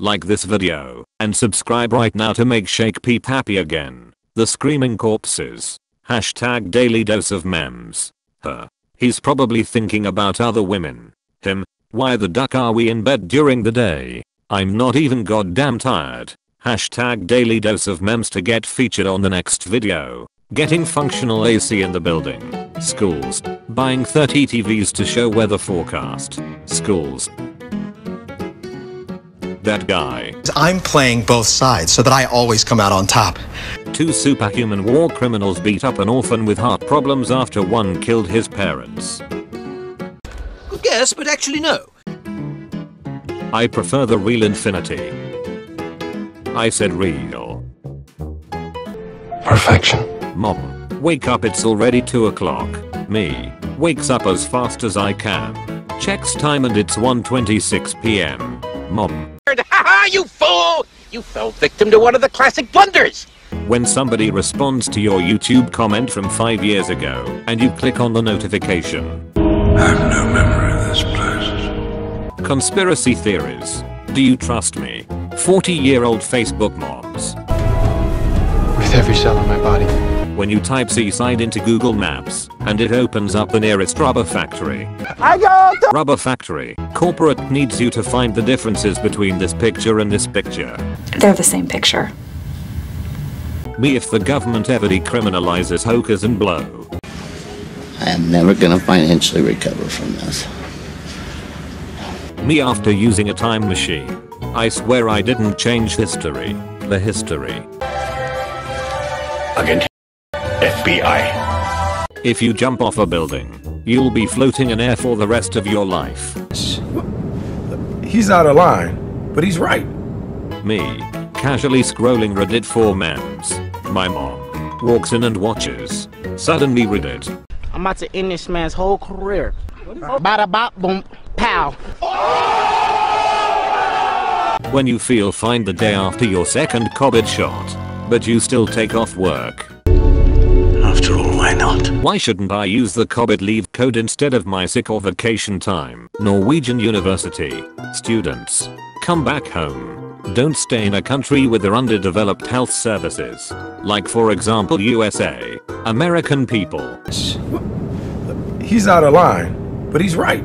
like this video, and subscribe right now to make Shake Peep happy again. The Screaming Corpses. Hashtag daily dose of memes. Her. He's probably thinking about other women. Him. Why the duck are we in bed during the day? I'm not even goddamn tired. Hashtag daily dose of memes to get featured on the next video. Getting functional AC in the building. Schools. Buying 30 TVs to show weather forecast. Schools. That guy. I'm playing both sides so that I always come out on top. Two superhuman war criminals beat up an orphan with heart problems after one killed his parents. Good guess, but actually no. I prefer the real infinity. I said real. Perfection. Mom, wake up it's already 2 o'clock. Me, wakes up as fast as I can. Checks time and it's 1.26 pm. Mom, Ha ha, you fool! You fell victim to one of the classic blunders! when somebody responds to your YouTube comment from 5 years ago, and you click on the notification. I have no memory of this place. Conspiracy theories. Do you trust me? 40 year old Facebook mobs. With every cell in my body. When you type seaside into Google Maps, and it opens up the nearest rubber factory. I got the- Rubber factory. Corporate needs you to find the differences between this picture and this picture. They're the same picture. Me if the government ever decriminalizes hokers and blow. I am never gonna financially recover from this. Me after using a time machine. I swear I didn't change history. The history. Agent FBI. If you jump off a building, you'll be floating in air for the rest of your life. He's out of line, but he's right. Me, casually scrolling Reddit for memes. My mom walks in and watches. Suddenly Reddit. I'm about to end this man's whole career. Bada bop boom pow. When you feel fine the day after your second COVID shot, but you still take off work. After all, why not? Why shouldn't I use the COVID leave code instead of my sick or vacation time? Norwegian University. Students. Come back home. Don't stay in a country with their underdeveloped health services. Like for example USA. American people. He's out of line, but he's right.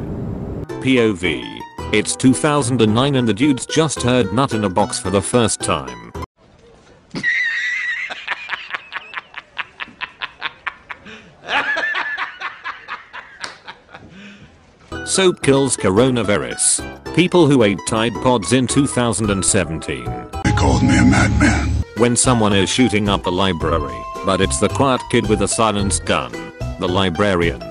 POV. It's 2009 and the dude's just heard nut in a box for the first time. Soap kills coronavirus. People who ate Tide Pods in 2017. They called me a madman. When someone is shooting up a library, but it's the quiet kid with a silenced gun. The librarian.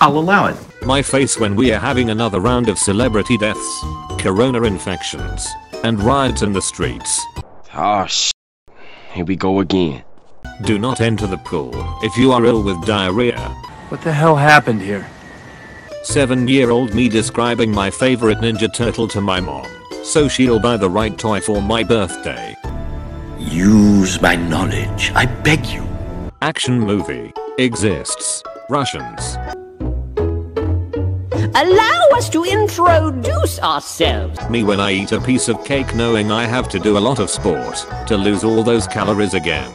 I'll allow it. My face when we are having another round of celebrity deaths, corona infections, and riots in the streets. Oh sh. Here we go again. Do not enter the pool if you are ill with diarrhea. What the hell happened here? 7 year old me describing my favorite Ninja Turtle to my mom, so she'll buy the right toy for my birthday. Use my knowledge, I beg you. Action movie exists. Russians. Allow us to introduce ourselves. Me when I eat a piece of cake knowing I have to do a lot of sport to lose all those calories again.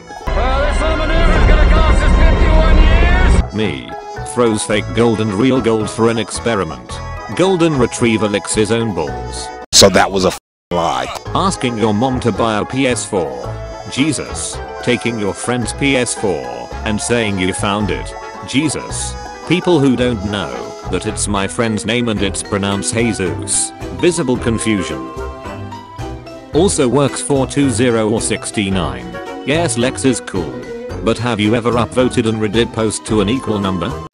Me throws fake gold and real gold for an experiment. Golden retriever licks his own balls. So that was a f- lie. Asking your mom to buy a PS4. Jesus. Taking your friend's PS4 and saying you found it. Jesus. People who don't know that it's my friend's name and it's pronounced Jesus. Visible confusion. Also works for 20 or 69. Yes Lex is cool. But have you ever upvoted and Reddit post to an equal number?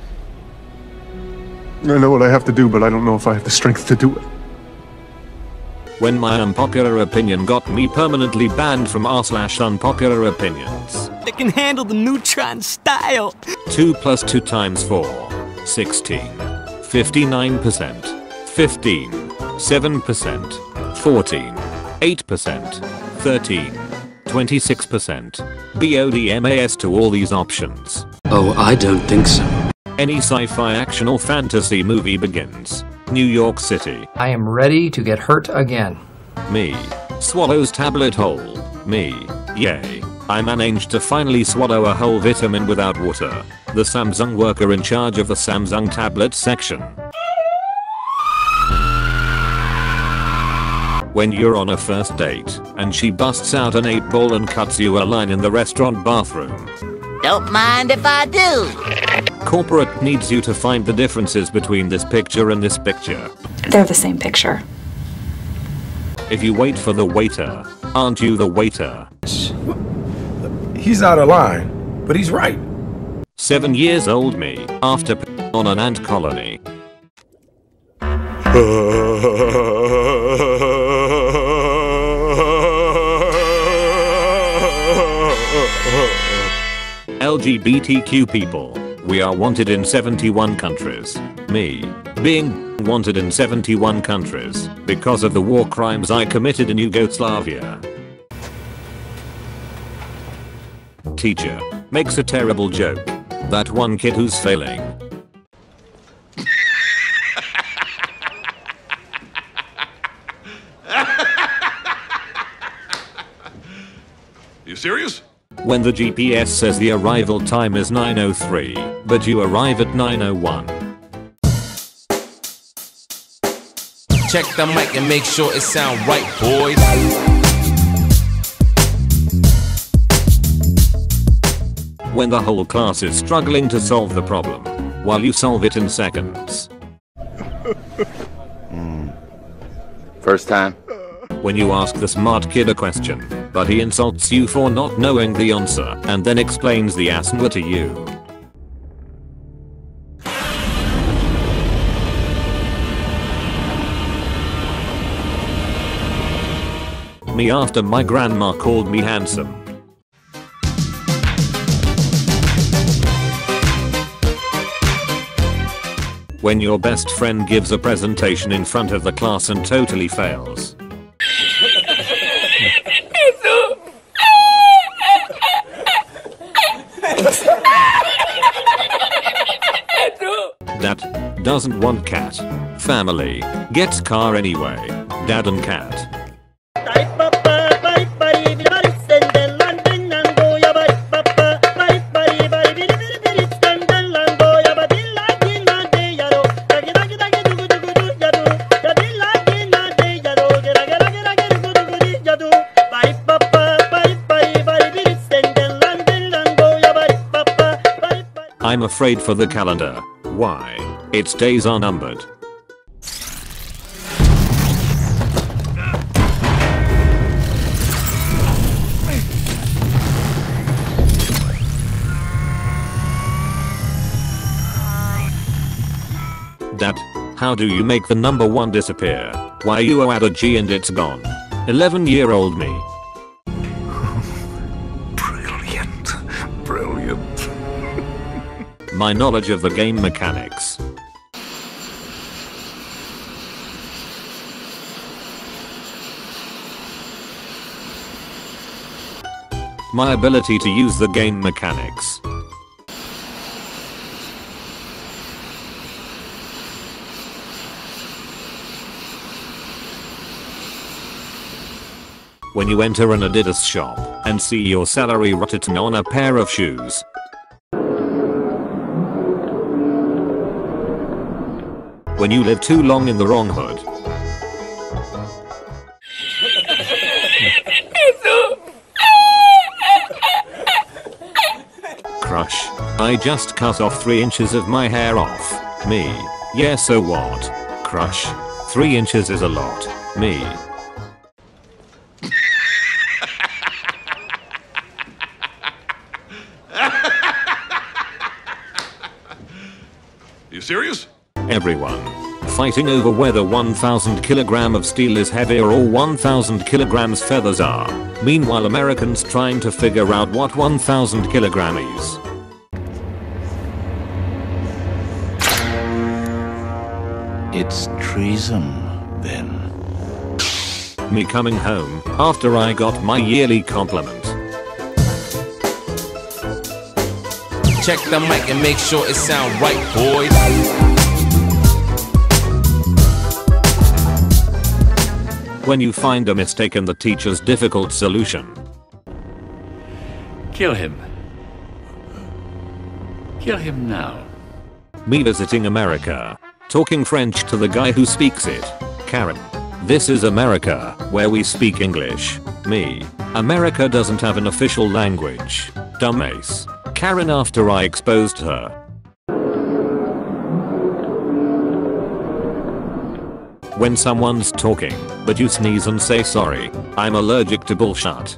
I know what I have to do, but I don't know if I have the strength to do it. When my unpopular opinion got me permanently banned from r slash unpopular opinions. They can handle the neutron style. 2 plus 2 times 4. 16. 59%. 15. 7%. 14. 8%. 13. 26%. BODMAS to all these options. Oh, I don't think so. Any sci-fi action or fantasy movie begins. New York City. I am ready to get hurt again. Me. Swallows tablet whole. Me. Yay. I managed to finally swallow a whole vitamin without water. The Samsung worker in charge of the Samsung tablet section. When you're on a first date and she busts out an 8 ball and cuts you a line in the restaurant bathroom. Don't mind if I do. Corporate needs you to find the differences between this picture and this picture. They're the same picture. If you wait for the waiter, aren't you the waiter? He's out of line, but he's right. 7 years old me, after on an ant colony. LGBTQ people. We are wanted in 71 countries. Me. Being wanted in 71 countries because of the war crimes I committed in Yugoslavia. Teacher. Makes a terrible joke. That one kid who's failing. You serious? When the GPS says the arrival time is 9.03, but you arrive at 9.01. Check the mic and make sure it sound right, boys. When the whole class is struggling to solve the problem, while you solve it in seconds. Hmm. First time? When you ask the smart kid a question, but he insults you for not knowing the answer and then explains the answer to you. Me after my grandma called me handsome. When your best friend gives a presentation in front of the class and totally fails. That doesn't want cat. Family gets car anyway. Dad and cat. I'm afraid for the calendar. Why? Its days are numbered. Dad, how do you make the number 1 disappear? Why you add a G and it's gone? 11 year old me. My knowledge of the game mechanics. My ability to use the game mechanics. When you enter an Adidas shop and see your salary written on a pair of shoes. When you live too long in the wrong hood. Crush. I just cut off 3 inches of my hair off. Me. Yeah so what? Crush. 3 inches is a lot. Me. You serious? Everyone. Fighting over whether 1000 kilogram of steel is heavier or 1000 kilograms feathers are. Meanwhile Americans trying to figure out what 1000 kilogram is. It's treason, then. Me coming home after I got my yearly compliment. Check the mic and make sure it sound right, boys. When you find a mistake in the teacher's difficult solution. Kill him. Kill him now. Me visiting America. Talking French to the guy who speaks it. Karen. This is America, where we speak English. Me. America doesn't have an official language. Dumbass. Karen after I exposed her. When someone's talking, but you sneeze and say sorry, I'm allergic to bullshit.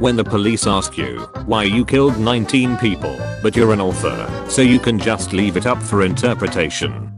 When the police ask you why you killed 19 people, but you're an author, so you can just leave it up for interpretation.